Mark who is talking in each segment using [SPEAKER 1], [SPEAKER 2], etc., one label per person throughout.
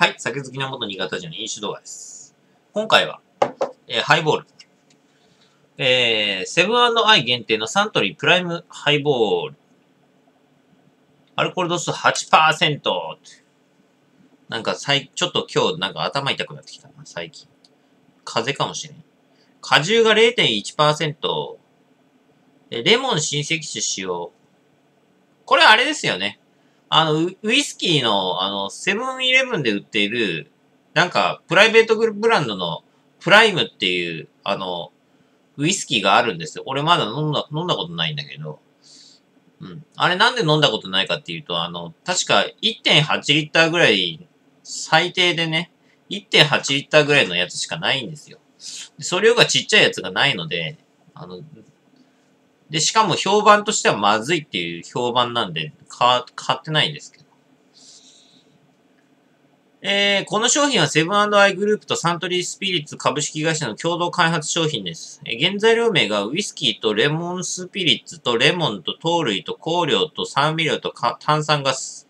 [SPEAKER 1] はい、酒好きな元新潟人の飲酒動画です。今回は、えー、ハイボール。えー、セブンアイ限定のサントリープライムハイボール。アルコール度数8%。なんか、さい、ちょっと今日なんか頭痛くなってきたな、最近。風邪かもしれん。果汁が0.1%。レモン親戚種使用。これあれですよね。あの、ウイスキーの、あの、セブンイレブンで売っている、なんか、プライベートブランドのプライムっていう、あの、ウイスキーがあるんですよ。俺まだ飲んだ、飲んだことないんだけど。うん。あれなんで飲んだことないかっていうと、あの、確か1.8リッターぐらい、最低でね、1.8リッターぐらいのやつしかないんですよ。それよりがちっちゃいやつがないので、あの、で、しかも評判としてはまずいっていう評判なんで、買、買ってないんですけど。えー、この商品はセブンアイグループとサントリースピリッツ株式会社の共同開発商品です。えー、原材料名がウイスキーとレモンスピリッツとレモンと糖類と香料と酸味料と炭酸ガス。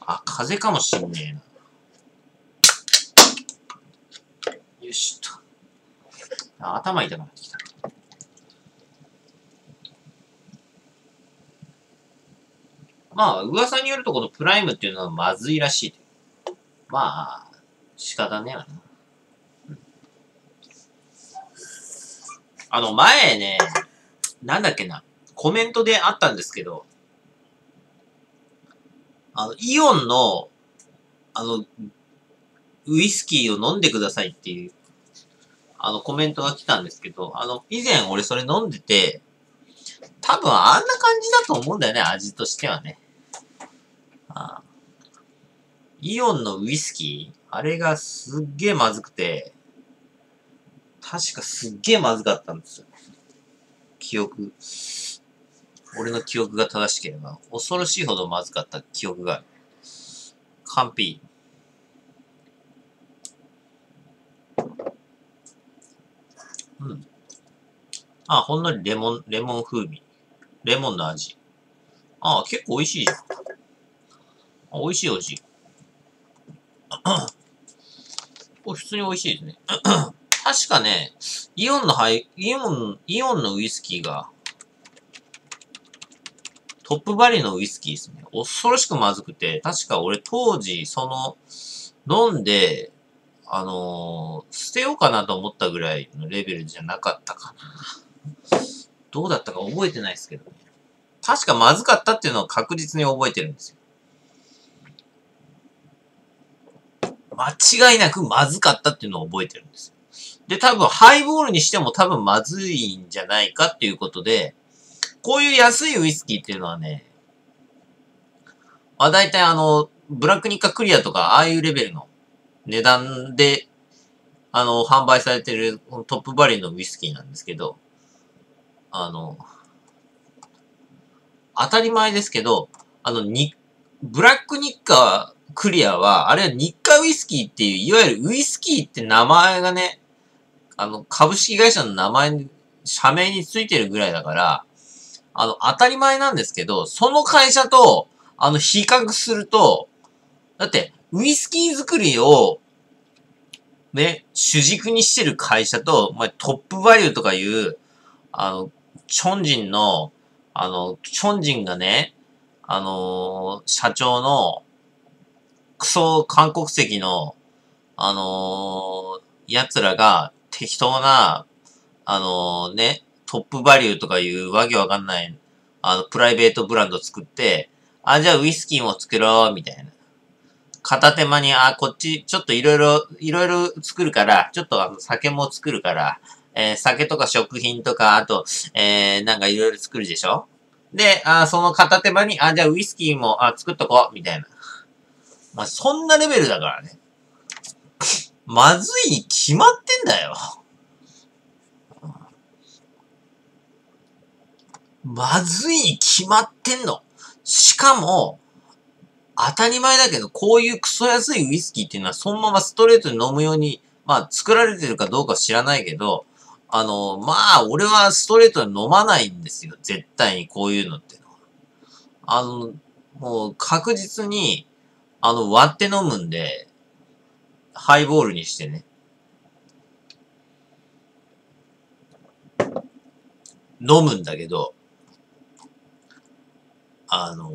[SPEAKER 1] あ、風邪かもしんねえな。よしと。頭痛くなってきた。まあ、噂によるとこのプライムっていうのはまずいらしい。まあ、仕方ねえわな。あの、前ね、なんだっけな、コメントであったんですけど、あの、イオンの、あの、ウイスキーを飲んでくださいっていうあの、コメントが来たんですけど、あの、以前俺それ飲んでて、多分あんな感じだと思うんだよね、味としてはね。ああイオンのウイスキーあれがすっげえまずくて、確かすっげえまずかったんですよ。記憶。俺の記憶が正しければ、恐ろしいほどまずかった記憶がある。完璧。あ、ほんのりレモン、レモン風味。レモンの味。あ、結構美味しいじゃん。美味しい美味しい。これ普通に美味しいですね。確かね、イオンのハイ、イオン、イオンのウイスキーが、トップバリューのウイスキーですね。恐ろしくまずくて、確か俺当時、その、飲んで、あのー、捨てようかなと思ったぐらいのレベルじゃなかったかな。どうだったか覚えてないですけどね。確かまずかったっていうのは確実に覚えてるんですよ。間違いなくまずかったっていうのを覚えてるんですよ。で、多分ハイボールにしても多分まずいんじゃないかっていうことで、こういう安いウイスキーっていうのはね、まあ大体あの、ブラックニッカクリアとか、ああいうレベルの値段で、あの、販売されてるトップバリューのウイスキーなんですけど、あの、当たり前ですけど、あの、に、ブラックニッカクリアは、あれは日課ウイスキーっていう、いわゆるウイスキーって名前がね、あの、株式会社の名前に、社名についてるぐらいだから、あの、当たり前なんですけど、その会社と、あの、比較すると、だって、ウイスキー作りを、ね、主軸にしてる会社と、まあ、トップバリューとかいう、あの、チョンジンの、あの、チョンジンがね、あのー、社長の、クソ韓国籍の、あのー、奴らが適当な、あのー、ね、トップバリューとかいうわけわかんない、あの、プライベートブランド作って、あ、じゃあウイスキーも作ろう、みたいな。片手間に、あ、こっち、ちょっといろいろ、いろいろ作るから、ちょっとあの、酒も作るから、えー、酒とか食品とか、あと、えー、なんかいろいろ作るでしょ？で、あ、その片手間に、あ、じゃあウイスキーも、あ、作っとこう、みたいな。まあ、そんなレベルだからね。まずいに決まってんだよ。まずいに決まってんの。しかも、当たり前だけど、こういうクソ安いウイスキーっていうのはそのままストレートに飲むように、まあ作られてるかどうか知らないけど、あの、まあ俺はストレートに飲まないんですよ。絶対にこういうのってのは。あの、もう確実に、あの、割って飲むんで、ハイボールにしてね。飲むんだけど、あの、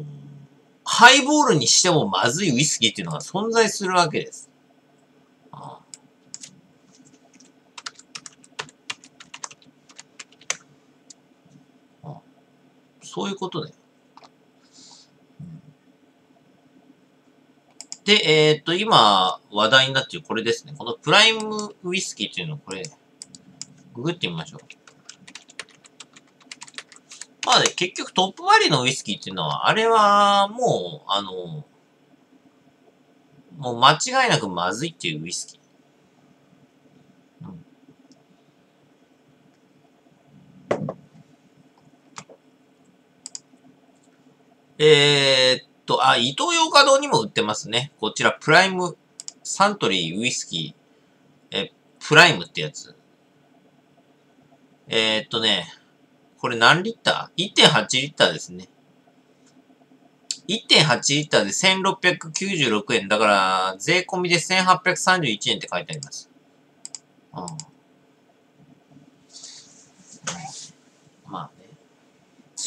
[SPEAKER 1] ハイボールにしてもまずいウイスキーっていうのが存在するわけです。そういうことだよ。で、えっ、と、今話題になっているこれですね。このプライムウイスキーっていうのをこれ、ググってみましょう。まあね、結局トップバリのウイスキーっていうのは、あれはもう、あの、もう間違いなくまずいっていうウイスキー。えー、っと、あ、伊東洋華堂にも売ってますね。こちら、プライム、サントリーウイスキー、え、プライムってやつ。えー、っとね、これ何リッター ?1.8 リッターですね。1.8リッターで1696円。だから、税込みで1831円って書いてあります。うん。まあね。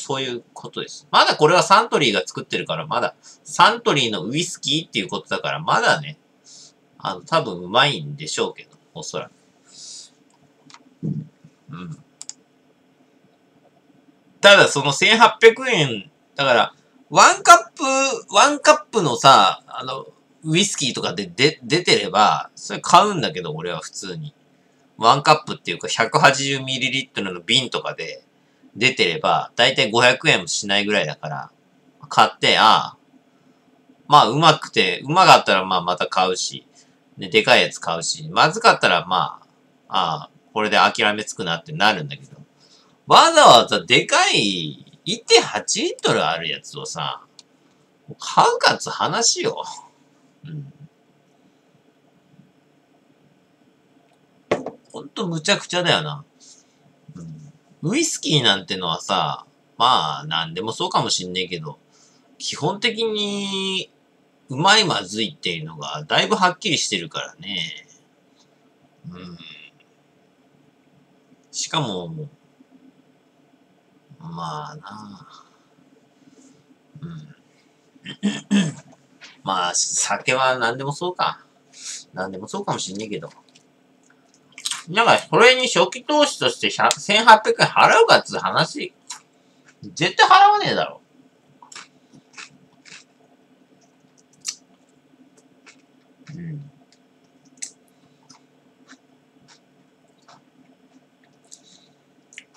[SPEAKER 1] そういうことです。まだこれはサントリーが作ってるから、まだ、サントリーのウイスキーっていうことだから、まだね、あの、多分うまいんでしょうけど、おそらく。うん。ただその1800円、だから、ワンカップ、ワンカップのさ、あの、ウイスキーとかでで出てれば、それ買うんだけど、俺は普通に。ワンカップっていうか 180ml の瓶とかで出てれば、だいたい500円もしないぐらいだから、買って、ああ、まあ、うまくて、うまかったらまあまた買うし、で、でかいやつ買うし、まずかったらまあ、ああ、これで諦めつくなってなるんだけど、わざわざでかい1.8リットルあるやつをさ、買うかつ話よ。うん。ほんとむちゃくちゃだよな。ウイスキーなんてのはさ、まあ、なんでもそうかもしんねえけど、基本的に、うまいまずいっていうのが、だいぶはっきりしてるからね。うん。しかも、まあなうん。まあ、酒は何でもそうか。何でもそうかもしんねえけど。なんか、それに初期投資として1800円払うかっつう話、絶対払わねえだろ。うん。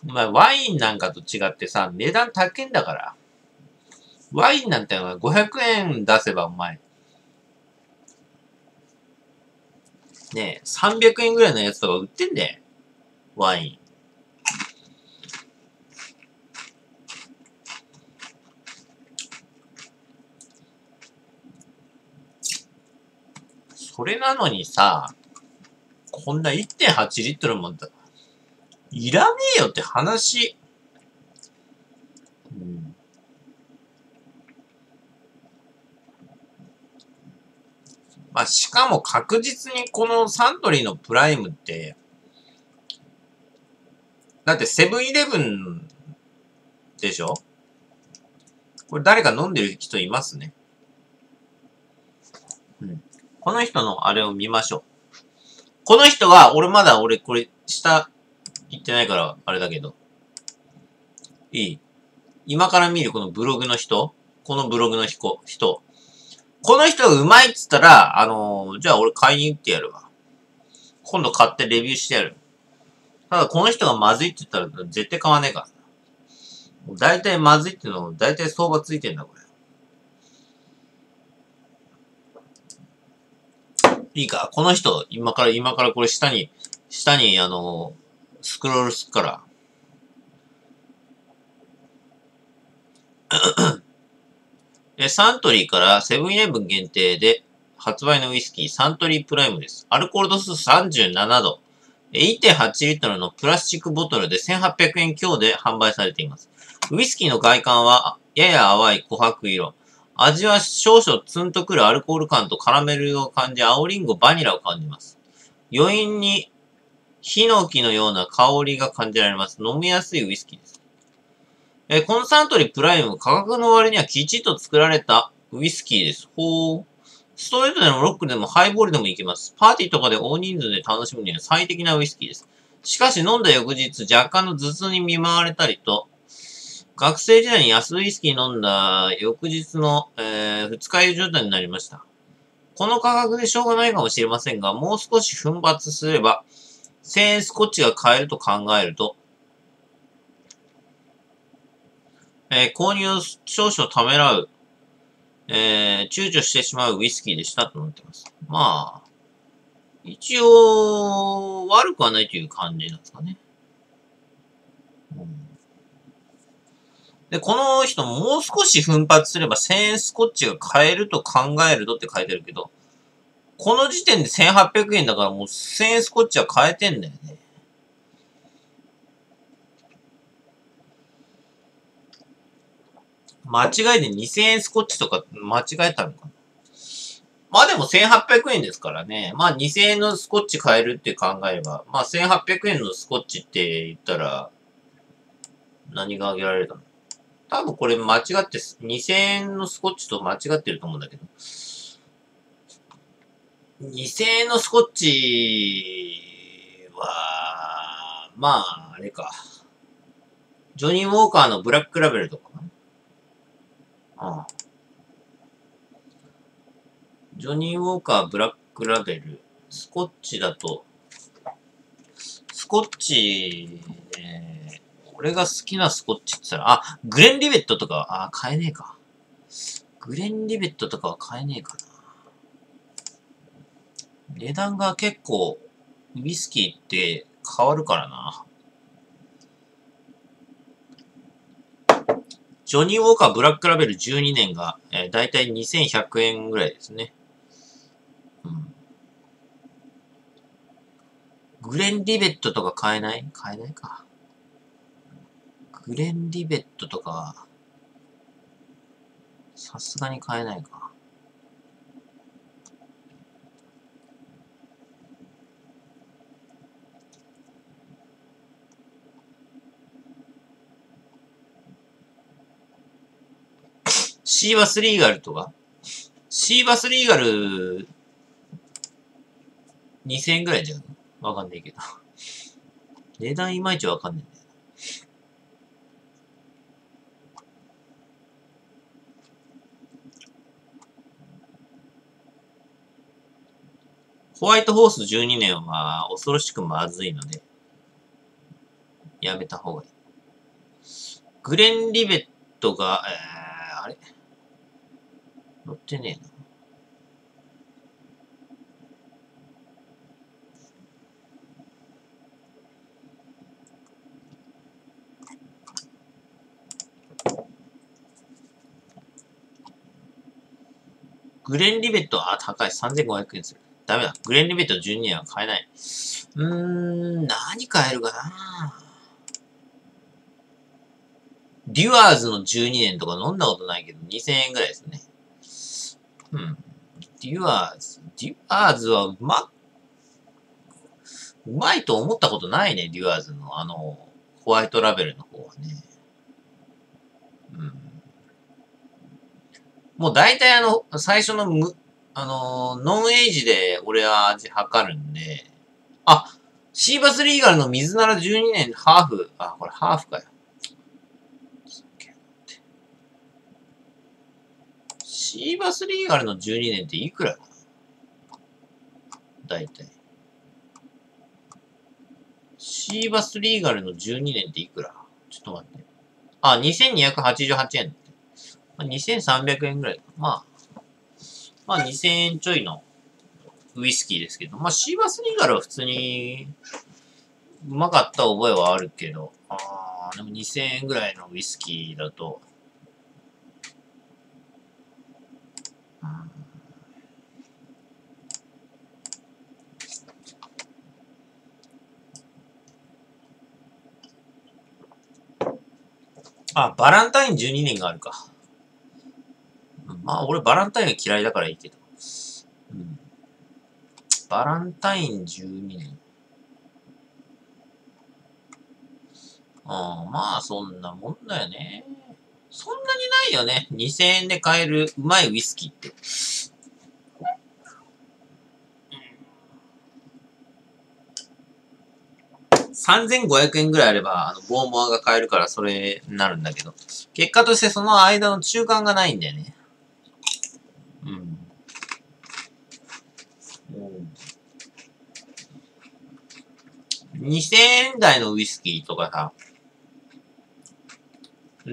[SPEAKER 1] お前、ワインなんかと違ってさ、値段高いんだから。ワインなんてのは500円出せばお前、ね、300円ぐらいのやつとか売ってんだよ。ワイン。それなのにさ、こんな1.8リットルもいらねえよって話。まあ、しかも確実にこのサントリーのプライムって、だってセブンイレブンでしょ？これ誰か飲んでる人いますね。うん。この人のあれを見ましょう。この人は、俺まだ俺これ下言ってないから、あれだけど。いい今から見るこのブログの人？このブログの人。この人がうまいっつったら、あのー、じゃあ俺買いに行ってやるわ。今度買ってレビューしてやる。ただこの人がまずいって言ったら絶対買わねえから。大体まずいっていうの、大体相場ついてんだ、これ。いいか？この人、今から、今からこれ下に、下に、あのー、スクロールすっから。サントリーからセブンイレブン限定で発売のウイスキーサントリープライムです。アルコール度数37度。1.8リットルのプラスチックボトルで1800円強で販売されています。ウイスキーの外観はやや淡い琥珀色。味は少々ツンとくるアルコール感とカラメルを感じ、青リンゴ、バニラを感じます。余韻に、ヒノキのような香りが感じられます。飲みやすいウイスキーです。えーコンサントリープライム、価格の割にはきちっと作られたウイスキーです。ほう。ストレートでもロックでもハイボールでもいけます。パーティーとかで大人数で楽しむには最適なウイスキーです。しかし飲んだ翌日、若干の頭痛に見舞われたりと、学生時代に安ウイスキー飲んだ翌日の、えー二日酔い状態になりました。この価格でしょうがないかもしれませんが、もう少し奮発すれば、1000円スコッチが買えると考えると、えー購入少々ためらう、えー躊躇してしまうウイスキーでしたと思ってます。まあ、一応、悪くはないという感じなんですかね。うんで、この人ももう少し奮発すれば1000円スコッチが買えると考えるとって書いてるけど、この時点で1800円だからもう1000円スコッチは買えてんだよね。間違いで2000円スコッチとか間違えたのかな？まあでも1800円ですからね。まあ2000円のスコッチ買えるって考えれば、まあ1800円のスコッチって言ったら、何が挙げられたの？多分これ間違って、2000円のスコッチと間違ってると思うんだけど。2000円のスコッチは、まあ、あれか。ジョニー・ウォーカーのブラックラベルとか。ああジョニー・ウォーカーブラックラベル。スコッチだと、スコッチ、ね、俺が好きなスコッチって言ったら、あ、グレン・リベットとか、あ、買えねえか。グレン・リベットとかは買えねえかな。値段が結構、ウイスキーって変わるからな。ジョニー・ウォーカーブラックラベル12年が、えー、だいたい2100円ぐらいですね。うん。グレン・リベットとか買えない？買えないか。グレン・リベットとか、さすがに買えないか。シーバスリーガルとかシーバスリーガル、2000円ぐらいじゃん。わかんないけど。値段いまいちわかんないんだよ。ホワイトホース12年は恐ろしくまずいので、やめた方がいい。グレン・リベットが、えー、あれ？乗ってねえな。グレンリベット、あ、高い。3500円する。ダメだ。グレンリベット12年は買えない。うーん、何買えるかなデュアーズの12年とか飲んだことないけど、2000円ぐらいですね。うん。デュアーズ。デュアーズはうま、うまいと思ったことないね、デュアーズの。あの、ホワイトラベルの方はね。うん。もう大体あの、最初のむ、あの、ノンエイジで俺は味測るんで、あ、シーバスリーガルの水なら12年ハーフ、あ、これハーフかよ。シーバスリーガルの12年っていくらだ大体。シーバスリーガルの12年っていくら？ちょっと待って。あ、2288円。まあ、2300円ぐらい。まあ、まあ2000円ちょいのウイスキーですけど、まあシーバスリーガルは普通にうまかった覚えはあるけど、あーでも2000円ぐらいのウイスキーだと、うんあ、バランタイン12年があるか。まあ、俺バランタインが嫌いだからいいけど。うん。バランタイン12年。ああ、まあ、そんなもんだよね。そんなにないよね。2000円で買えるうまいウイスキーって。3500円ぐらいあれば、あの、ボーモアが買えるからそれになるんだけど、結果としてその間の中間がないんだよね。うん。2000円台のウイスキーとかさ、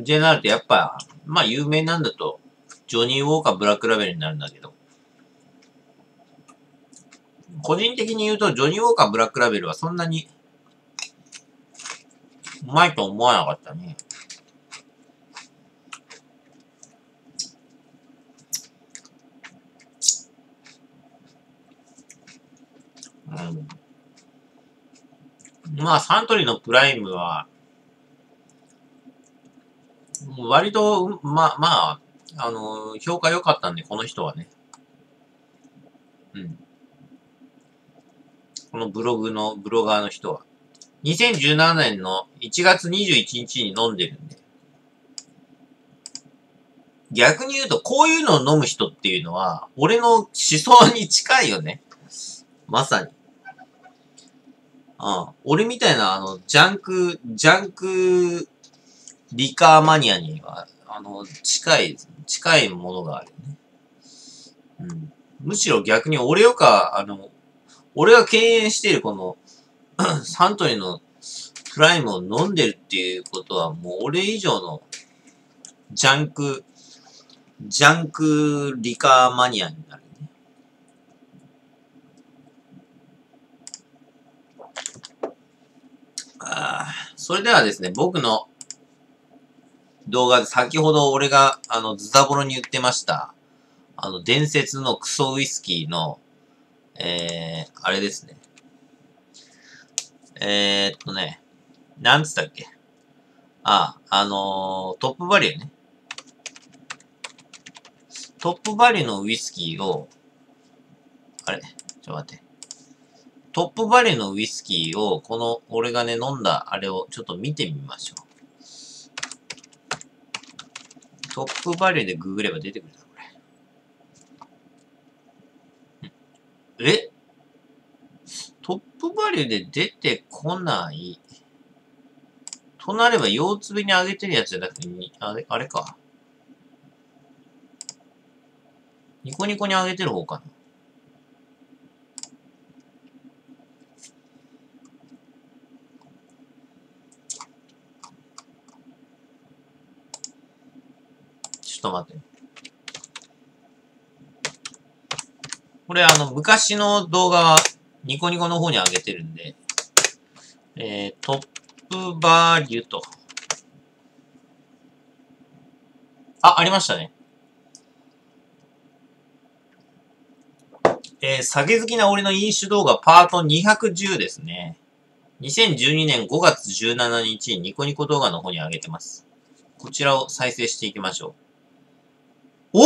[SPEAKER 1] でなるとやっぱ、まあ有名なんだと、ジョニー・ウォーカー・ブラックラベルになるんだけど、個人的に言うと、ジョニー・ウォーカー・ブラックラベルはそんなに、うまいと思わなかったね。うん。まあ、サントリーのプライムは、割と、ま、まあ、あの、評価良かったんで、この人はね。うん。このブログの、ブロガーの人は。2017年の1月21日に飲んでるんで。逆に言うと、こういうのを飲む人っていうのは、俺の思想に近いよね。まさに。ああ俺みたいな、あの、ジャンク、ジャンク、リカーマニアには、あの、近い、近いものがあるね。うん。むしろ逆に俺よか、あの、俺が敬遠しているこの、サントリーのプライムを飲んでるっていうことは、もう俺以上の、ジャンク、ジャンクリカーマニアになるね。ああ、それではですね、僕の動画で先ほど俺が、あの、ズタボロに言ってました、あの、伝説のクソウイスキーの、えー、あれですね。えー、っとね、なんつったっけ？あ、あのー、トップバリューね。トップバリューのウイスキーを、あれ？ちょっと待って。トップバリューのウイスキーを、この、俺がね、飲んだあれをちょっと見てみましょう。トップバリューでググれば出てくるな、これ。え？トップバリューで出てこない。となれば、腰つべに上げてるやつじゃなくて、あれ、あれか。ニコニコに上げてる方かな。と待って。これあの、昔の動画はニコニコの方に上げてるんで、えー、トップバリューと。あ、ありましたね。えー、酒好きな俺の飲酒動画パート210ですね。2012年5月17日ニコニコ動画の方に上げてます。こちらを再生していきましょう。お？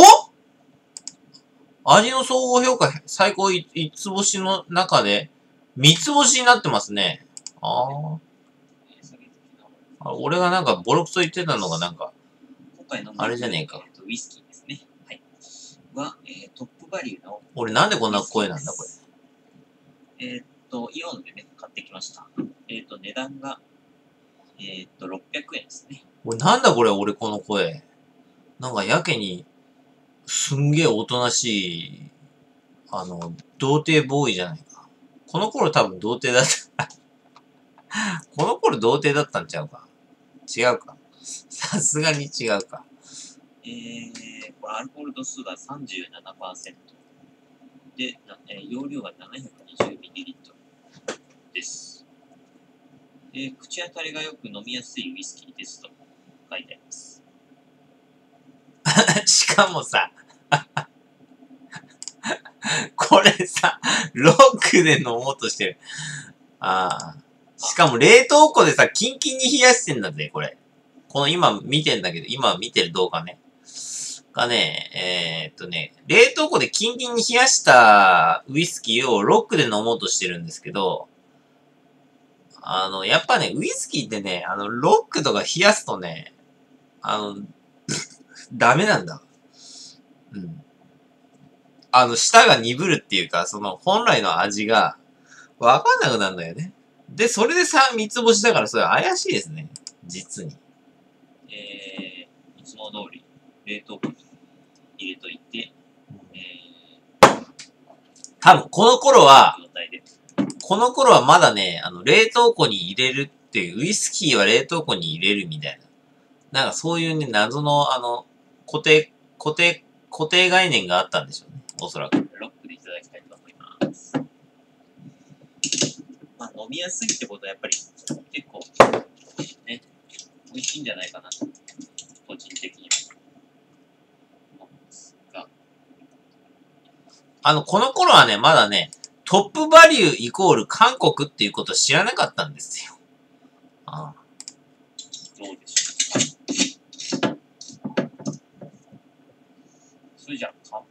[SPEAKER 1] 味の総合評価最高5つ星の中で3つ星になってますね。あーあ。俺がなんかボロクソ言ってたのがなんか、あれじゃねえか。
[SPEAKER 2] ウイスキーですね。はい。は、えートップバリューの、
[SPEAKER 1] 俺なんでこんな声なんだこれ？
[SPEAKER 2] えーっと、イオンでね、買ってきました。えーっと、値段が、えーっと、600円ですね。
[SPEAKER 1] 俺なんだこれ俺この声。なんかやけに、すんげえおとなしい、あの、童貞ボーイじゃないか。この頃多分童貞だった。この頃童貞だったんちゃうか。違うか。さすがに違うか。
[SPEAKER 2] えー、これアルコール度数が37%で、なえー容量が 720ml です。えー口当たりがよく飲みやすいウイスキーですと書いてあります。
[SPEAKER 1] しかもさ、これさ、ロックで飲もうとしてる。ああ。しかも冷凍庫でさ、キンキンに冷やしてんだぜ、これ。この今見てんだけど、今見てる動画ね。がね、えーっとね、冷凍庫でキンキンに冷やしたウイスキーをロックで飲もうとしてるんですけど、あの、やっぱね、ウイスキーってね、あの、ロックとか冷やすとね、あの、ダメなんだ。うん。あの、舌が鈍るっていうか、その、本来の味が、わかんなくなるんだよね。で、それでさ、三つ星だから、それ怪しいですね。実に。
[SPEAKER 2] えー、いつも通り、冷凍庫に入れといて、え
[SPEAKER 1] 多分、この頃
[SPEAKER 2] ー、
[SPEAKER 1] は。この頃はまだね、あの、冷凍庫に入れるっていう、ウイスキーは冷凍庫に入れるみたいな。なんかそういうね、謎の、あの、固定、固定、固定概念があったんでしょうね。おそらく。
[SPEAKER 2] ロックでいただきたいと思います。まあ、飲みやすいってことはやっぱり結構、ね、美味しいんじゃないかなと、個人的には思うんですが、
[SPEAKER 1] あの、この頃はね、まだね、トップバリューイコール韓国っていうことを知らなかったんですよ。ああ
[SPEAKER 2] どうでしょう。それじゃあ、乾杯。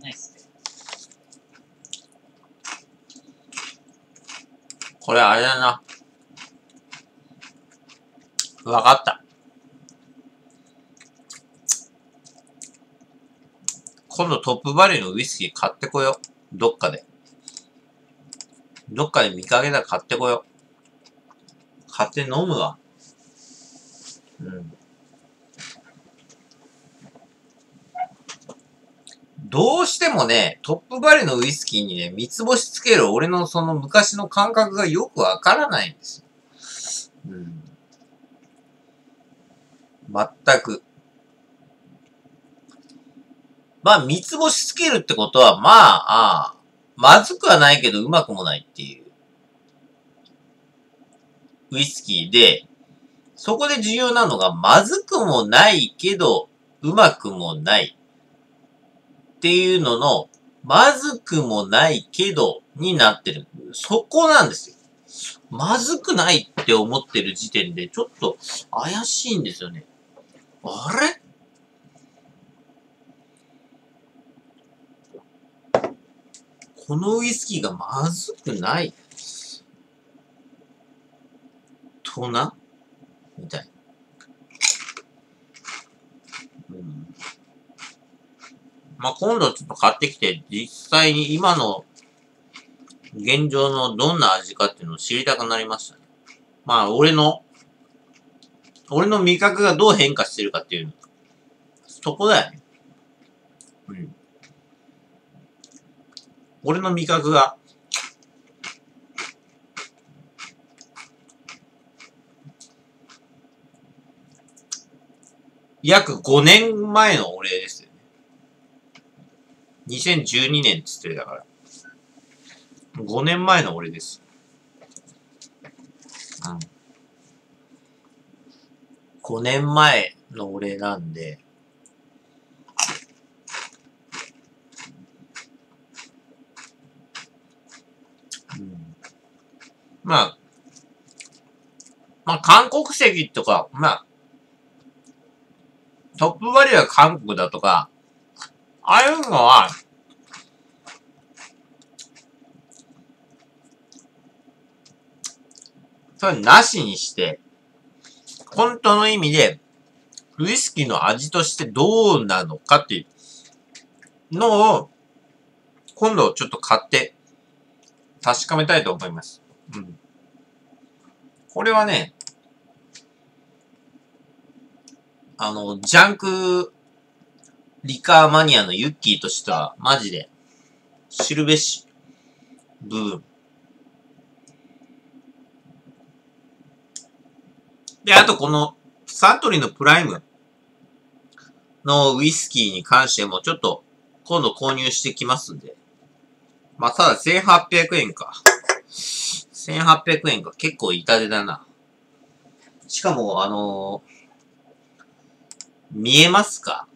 [SPEAKER 2] ないですね。
[SPEAKER 1] これあれだな。わかった。今度トップバリューのウイスキー買ってこよう。どっかで。どっかで見かけたら買ってこよう。買って飲むわ。うん。どうしてもね、トップバリューのウイスキーにね、三つ星つける俺のその昔の感覚がよくわからないんですよ。うん。全く。まあ、三つ星つけるってことは、まあ、ああまずくはないけどうまくもないっていう。ウイスキーで、そこで重要なのが、まずくもないけど、うまくもない。っていうのの、まずくもないけど、になってる。そこなんですよ。まずくないって思ってる時点で、ちょっと怪しいんですよね。あれ？このウイスキーがまずくない？とな？みたいな。うんまあ、今度ちょっと買ってきて、実際に今の現状のどんな味かっていうのを知りたくなりましたね。まあ、俺の、俺の味覚がどう変化してるかっていう、そこだよね。うん。俺の味覚が、約5年前の俺です。2012年って言ってるだから。5年前の俺です。うん。5年前の俺なんで、うん、まあ、まあ、韓国籍とか、まあ、トップバリューは韓国だとか、ああいうのは、それなしにして、本当の意味で、ウイスキーの味としてどうなのかっていうのを、今度ちょっと買って、確かめたいと思います。うん。これはね、あの、ジャンクリカーマニアのユッキーとしては、マジで、知るべし部分。で、あとこの、サントリーのプライム。のウイスキーに関してもちょっと今度購入してきますんで。まあ、ただ1800円か。1800円か。結構痛手だな。しかも、あのー見えますか？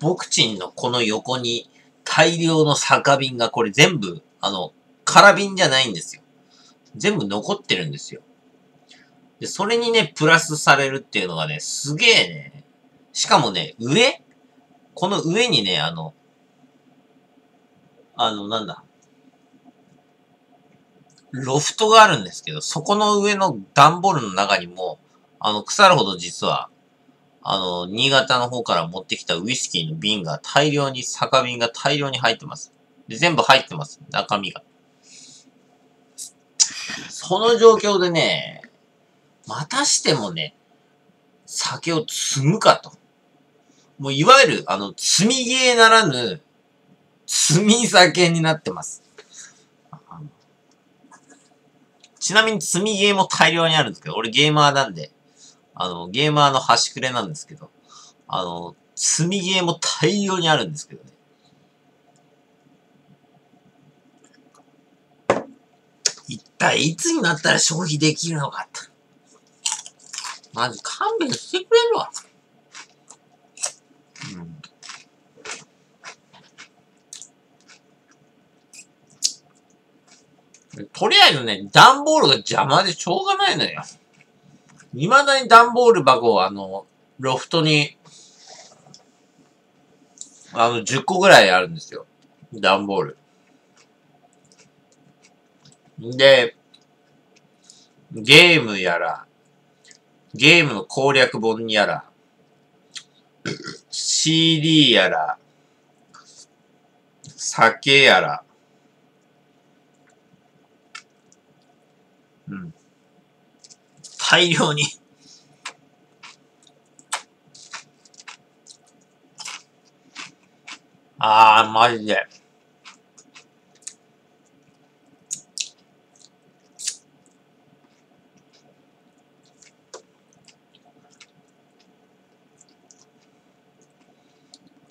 [SPEAKER 1] ボクチンのこの横に大量の酒瓶がこれ全部、あの、空瓶じゃないんですよ。全部残ってるんですよ。で、それにね、プラスされるっていうのがね、すげえね。しかもね、上？この上にね、あの、あの、なんだ？ロフトがあるんですけど、そこの上の段ボールの中にも、あの、腐るほど実は、あの、新潟の方から持ってきたウイスキーの瓶が大量に、酒瓶が大量に入ってます。で、全部入ってます。中身が。その状況でね、またしてもね、酒を積むかと。もういわゆる、あの、積みゲーならぬ、積み酒になってます。ちなみに積みゲーも大量にあるんですけど、俺ゲーマーなんで、あの、ゲーマーの端くれなんですけど、あの、積みゲーも大量にあるんですけどね。一体いつになったら消費できるのかと。まず勘弁してくれるわ。うん。とりあえずね、段ボールが邪魔でしょうがないのよ。未だに段ボール箱をあの、ロフトに、あの、10個ぐらいあるんですよ。段ボール。で、ゲームやら、ゲームの攻略本やら、CD やら、酒やら、うん。大量にあー、マジで。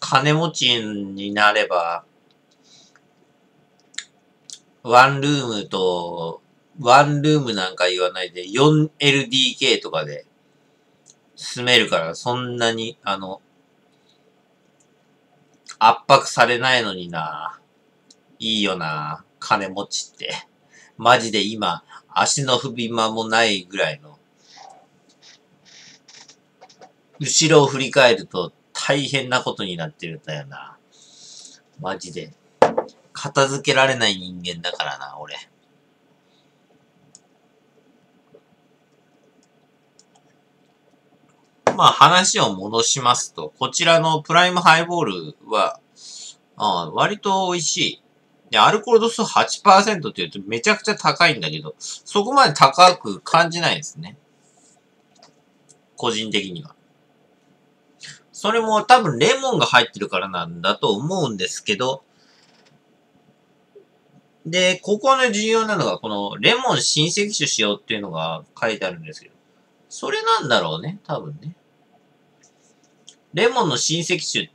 [SPEAKER 1] 金持ちになれば、ワンルームと、ワンルームなんか言わないで 4LDK とかで住めるから、そんなに、あの、圧迫されないのにな。いいよな。金持ちって。マジで今、足の踏み間もないぐらいの。後ろを振り返ると大変なことになってるんだよな。マジで。片付けられない人間だからな、俺。まあ話を戻しますと、こちらのプライムハイボールは、あ割と美味しい。で、アルコール度数8%って言うとめちゃくちゃ高いんだけど、そこまで高く感じないですね。個人的には。それも多分レモンが入ってるからなんだと思うんですけど、で、ここで重要なのが、このレモン新石種使用っていうのが書いてあるんですけど、それなんだろうね、多分ね。レモンの新石種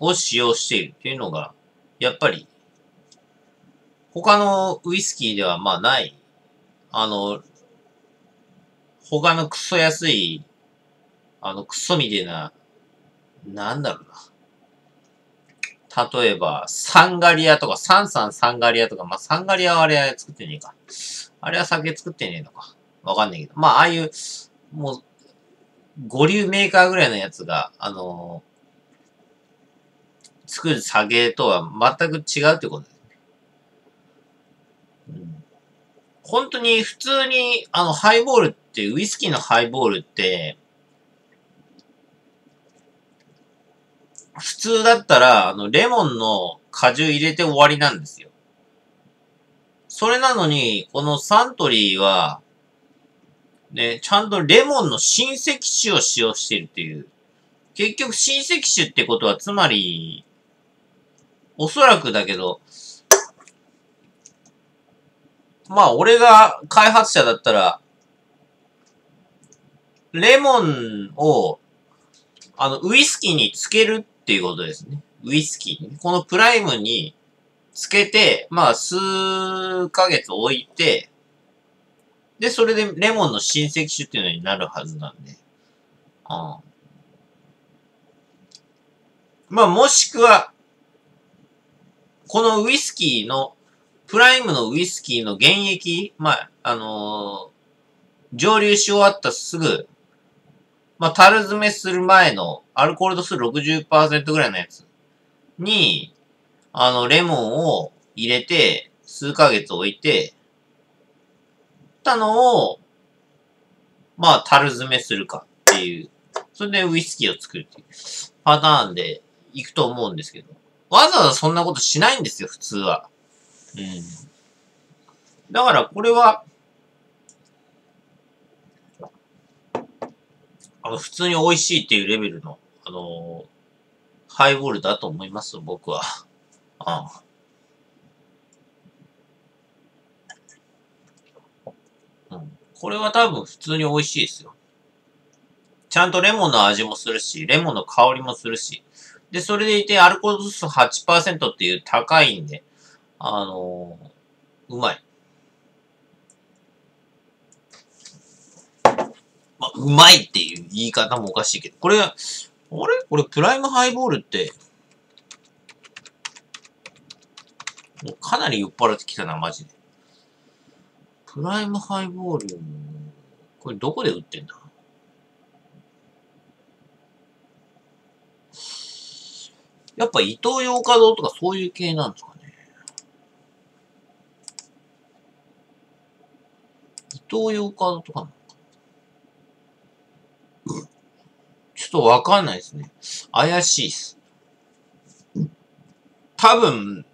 [SPEAKER 1] を使用しているっていうのが、やっぱり、他のウイスキーではまあない、あの、他のクソ安い、あの、クソみたいな、なんだろうな。例えば、サンガリアとか、サンサンサンガリアとか、まあ、サンガリアはあれは作ってねえか。あれは酒作ってねえのか。わかんないけど。まあ、ああいう、もう、五流メーカーぐらいのやつが、あのー、作る酒とは全く違うってことですね。うん。本当に普通に、あの、ハイボールって、ウイスキーのハイボールって、普通だったら、あの、レモンの果汁入れて終わりなんですよ。それなのに、このサントリーは、ね、ちゃんとレモンの新石種を使用しているっていう。結局新石種ってことは、つまり、おそらくだけど、まあ、俺が開発者だったら、レモンをあの、ウイスキーにつけるっていうことですね。ウイスキーに。このプライムにつけて、まあ、数ヶ月置いて、で、それでレモンの親戚種っていうのになるはずなんで。ああまあ、もしくは、このウイスキーの、プライムのウイスキーの原液、まあ、あのー蒸留し終わったすぐ、まあ、樽詰めする前のアルコール度数60%ぐらいのやつに、あの、レモンを入れて、数ヶ月置いて、たのを、まあ、樽詰めするかっていう、それでウイスキーを作るっていうパターンでいくと思うんですけど、わざわざそんなことしないんですよ、普通は。うん。だから、これは、あの、普通に美味しいっていうレベルの、あのーハイボールだと思います、僕は。ああうん。これは多分普通に美味しいですよ。ちゃんとレモンの味もするし、レモンの香りもするし。で、それでいてアルコール度数8%っていう高いんで、あのーうまい。まあ、うまいっていう言い方もおかしいけど、これ、あれ？これプライムハイボールって、もうかなり酔っ払ってきたな、マジで。プライムハイボール、これどこで売ってんだ？やっぱ伊東洋華堂とかそういう系なんですかね。伊東洋華堂とかなのかちょっとわかんないですね。怪しいっす。多分、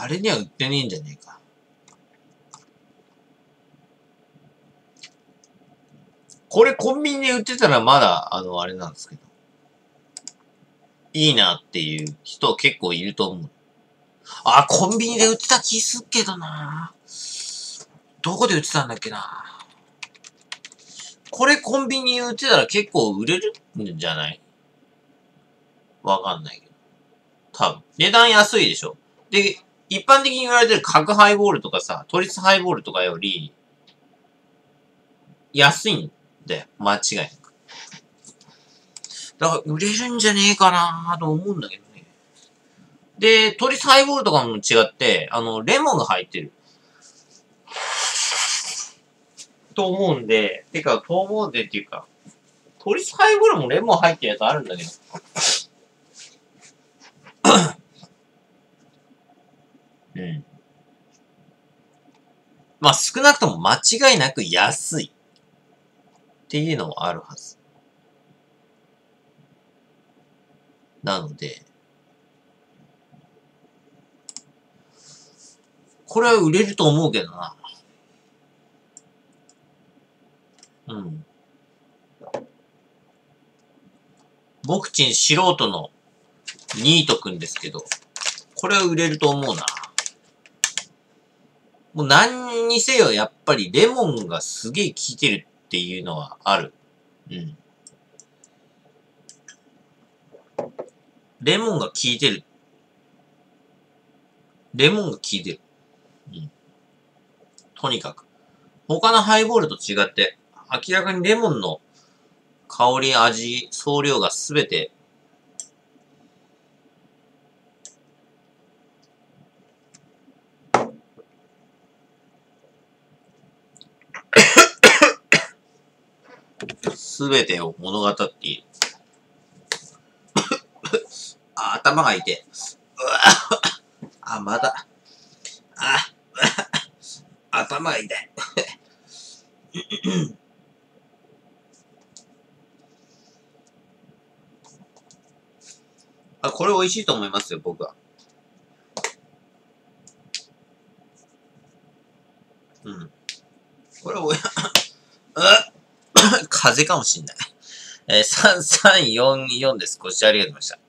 [SPEAKER 1] あれには売ってねえんじゃねえか。これコンビニで売ってたらまだ、あの、あれなんですけど。いいなっていう人結構いると思う。あ、コンビニで売ってた気すっけどなどこで売ってたんだっけなこれコンビニに売ってたら結構売れるんじゃない？わかんないけど。多分。値段安いでしょ。で、一般的に言われてる角ハイボールとかさ、都立ハイボールとかより、安いんだよ。間違いなく。だから売れるんじゃねえかなと思うんだけどね。で、都立ハイボールとかも違って、あの、レモンが入ってる。と思うんで、てか、と思うんでっていうか、都立ハイボールもレモン入ってるやつあるんだけど。うん。まあ少なくとも間違いなく安い。っていうのもあるはず。なので、これは売れると思うけどな。うん。僕ちん素人のニートくんですけど、これは売れると思うな。もう何にせよやっぱりレモンがすげえ効いてるっていうのはある。うん。レモンが効いてる。レモンが効いてる。うん。とにかく。他のハイボールと違って、明らかにレモンの香り、味、総量がすべてすべてを物語っている。あ、頭が痛い。あ、まだ。あ、頭が痛い。あ、これ美味しいと思いますよ、僕は。うん。これおや、あ 風邪かもしんない。えー、3344です。ご視聴ありがとうございました。